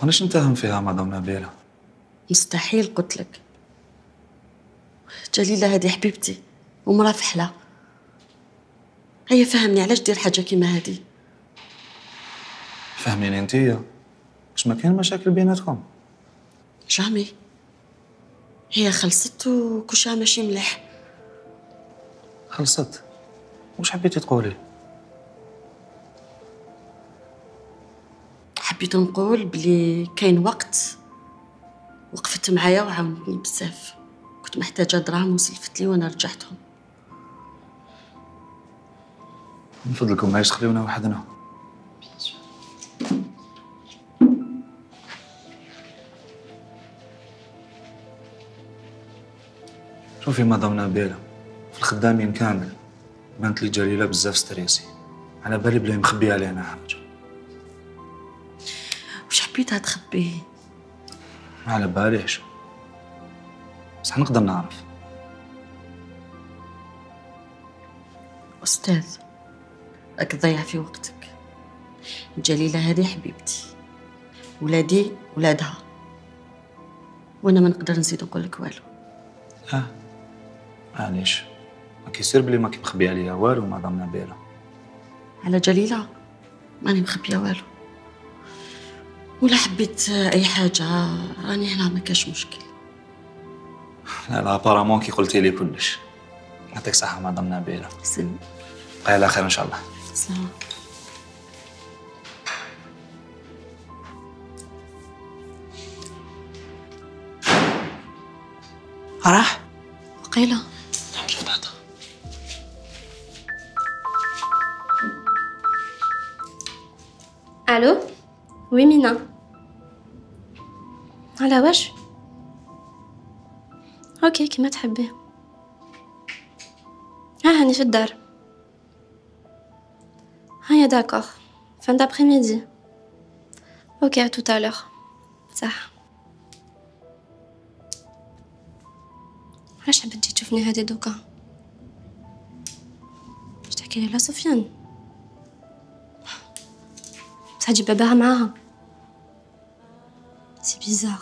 مانيش نتهم فيها مدام نبيلة مستحيل قلت لك. جليلة هذه حبيبتي ومرا فحلة. هيا فهمني علاش دير حاجة كيما هذه؟ فهميني انتيا واش ما كاين مشاكل بيناتكم. جامي. هي خلصت وكلشي ماشي مليح. خلصت. واش حبيتي تقولي؟ حبيت نقول بلي كاين وقت وقفت معايا وعاونتني بزاف. كنت محتاجة دراهم وسلفت لي وأنا رجعتهم. من فضلكم معليش تخليونا وحدنا؟ شوفي مدام نبيلة في الخدامين كامل بانت لي جليلة بزاف ستريسي. على بالي بلي مخبية علينا حاجة. وش حبيتها تخبيه ما على باليش بس حنقدر نعرف. أستاذ راك تضيع في وقتك. جليلة هذه حبيبتي. ولادي ولادها. وأنا ما نقدر نزيد نقول لك والو. آه. معليش. ما كيصير بلي ما كيمخبي عليا والو مدام نبيلة على جليلة؟ ماني مخبية والو. ولا حبيت أي حاجة راني هنا ما كاش مشكل. لا لا ابارامون كي قلتي لي كلش. يعطيك صحة مدام نبيلة سن بقي على خير إن شاء الله. سلام. راح وقيلة ألو؟ oui مينا على واش OK كيما تحبي ها هاني في الدار هيا d'accord fin d'après-midi OK à tout à l'heure صح علاش حبيتي تشوفني هادي دوكا باش تحكي لي على سفيان بصح تجيب باباها معاها سي بيزار